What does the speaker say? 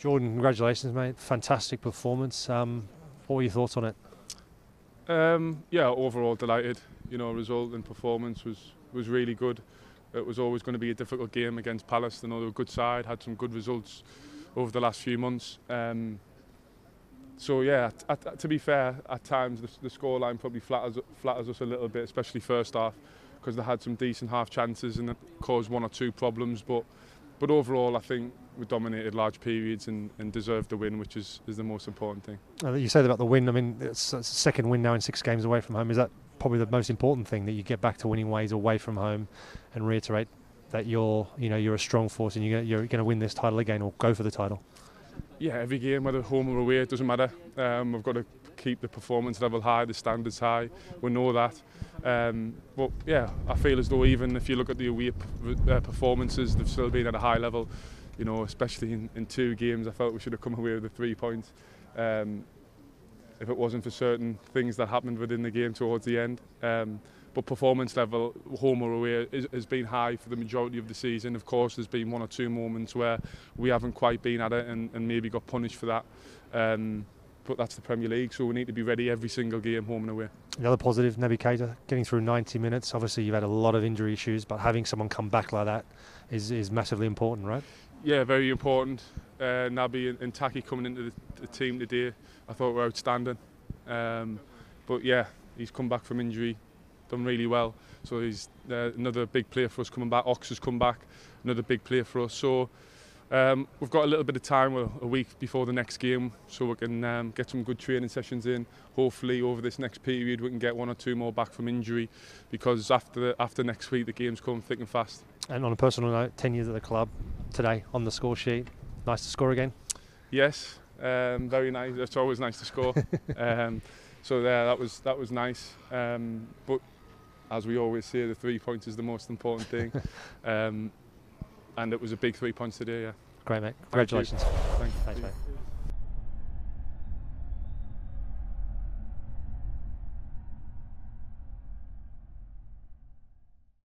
Jordan, congratulations, mate. Fantastic performance. Um, what were your thoughts on it? Um, yeah, overall delighted. You know, result and performance was was really good. It was always going to be a difficult game against Palace. They know they're a good side, had some good results over the last few months. Um, so yeah, at, to be fair, at times the, the scoreline probably flatters, flatters us a little bit, especially first half, because they had some decent half chances and it caused one or two problems. But but overall, I think we dominated large periods and, and deserved the win, which is, is the most important thing. Uh, you said about the win. I mean, it's, it's a second win now in six games away from home. Is that probably the most important thing that you get back to winning ways away from home, and reiterate that you're you know you're a strong force and you're you're going to win this title again or go for the title? Yeah, every game, whether home or away, it doesn't matter. Um, we've got to keep the performance level high, the standards high. We know that. Um, but yeah, I feel as though even if you look at the away uh, performances, they've still been at a high level. You know, especially in, in two games, I felt we should have come away with the three points. Um, if it wasn't for certain things that happened within the game towards the end. Um, but performance level, home or away, is, has been high for the majority of the season. Of course, there's been one or two moments where we haven't quite been at it and, and maybe got punished for that. Um, but that's the Premier League, so we need to be ready every single game, home and away. The other positive, Naby Keita, getting through 90 minutes. Obviously, you've had a lot of injury issues, but having someone come back like that is, is massively important, right? Yeah, very important. Uh, Naby and, and Taki coming into the, the team today, I thought were outstanding. Um, but yeah, he's come back from injury, done really well. So he's uh, another big player for us coming back. Ox has come back, another big player for us. So Um, we've got a little bit of time, a week before the next game, so we can um, get some good training sessions in. Hopefully, over this next period, we can get one or two more back from injury, because after after next week, the games come thick and fast. And on a personal note, 10 years at the club today on the score sheet. Nice to score again. Yes, um, very nice. It's always nice to score. um, so there, that was that was nice. Um, but as we always say, the three points is the most important thing. Um, and it was a big three points today. Yeah. Great, mate. Congratulations. Thank you. Thanks, mate.